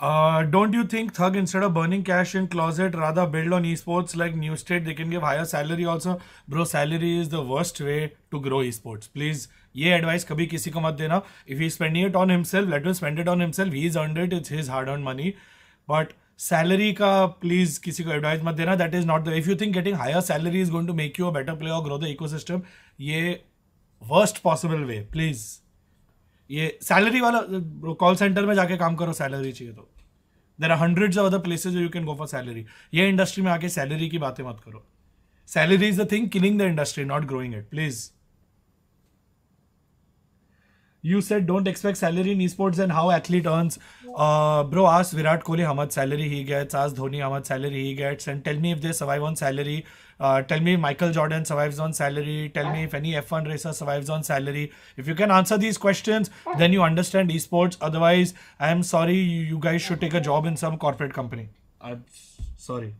Uh, don't you think Thug instead of burning cash in closet rather build on esports like New State they can give higher salary also? Bro salary is the worst way to grow esports. Please ये advice कभी किसी को मत देना if he spending it on himself let me spend it on himself he is earned it it's his hard earn money but salary का please किसी को advice मत देना that is not the if you think getting higher salary is going to make you a better player grow the ecosystem ये worst possible way please ये salary वाला call centre में जाके काम करो सैलरी चाहिए तो। There are hundreds of other places you can go for salary ये इंडस्ट्री में आके सैलरी की बातें मत करो। Salary is the thing killing the industry not growing it please you said don't expect salary in esports and how athlete earns. Uh, bro, ask Virat Kohli how much salary he gets. Ask Dhoni how much salary he gets, and tell me if they survive on salary. Uh, tell me Michael Jordan survives on salary. Tell me if any F1 racer survives on salary. If you can answer these questions, then you understand esports. Otherwise, I am sorry, you guys should take a job in some corporate company. I'm sorry.